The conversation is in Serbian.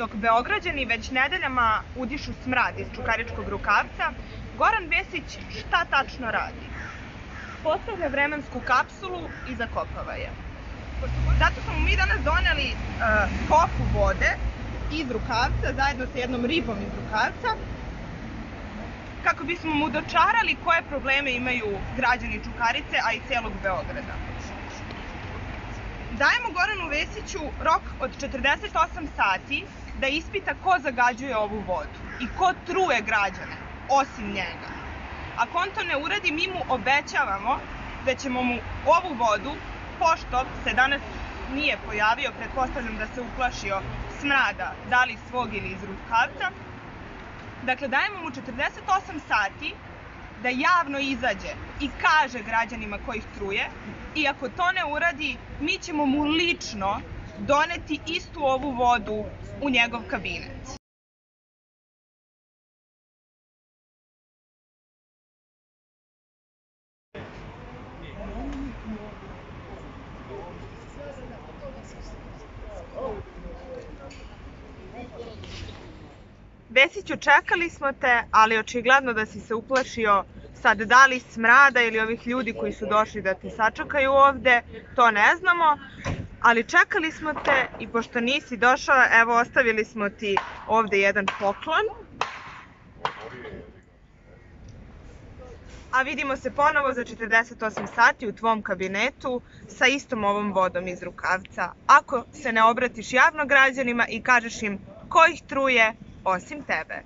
dok Beograđani već nedeljama udišu smrad iz Čukaričkog rukavca, Goran Vesić šta tačno radi? Postavlja vremensku kapsulu i zakopava je. Zato smo mi danas doneli uh, kofu vode iz rukavca, zajedno sa jednom ribom iz rukavca, kako bismo mu dočarali koje probleme imaju građani Čukarice, a i celog Beograda. Dajemo Goranu Vesiću rok od 48 sati da ispita ko zagađuje ovu vodu i ko truje građane, osim njega. Ako on to ne uradi, mi mu obećavamo da ćemo mu ovu vodu, pošto se danas nije pojavio, pretpostavljam da se uplašio smrada, da li svog ili iz rukavca, dakle dajemo mu 48 sati da javno izađe i kaže građanima ko ih truje i ako to ne uradi, mi ćemo mu lično doneti istu ovu vodu u njegov kabinet. Vesiću, čekali smo te, ali očigledno da si se uplašio sad da li smrada ili ovih ljudi koji su došli da te sačekaju ovde, to ne znamo, ali čekali smo te i pošto nisi došao, evo ostavili smo ti ovde jedan poklon. A vidimo se ponovo za 48 sati u tvom kabinetu sa istom ovom vodom iz rukavca. Ako se ne obratiš javno građanima i kažeš im ko ih truje, osim tebe.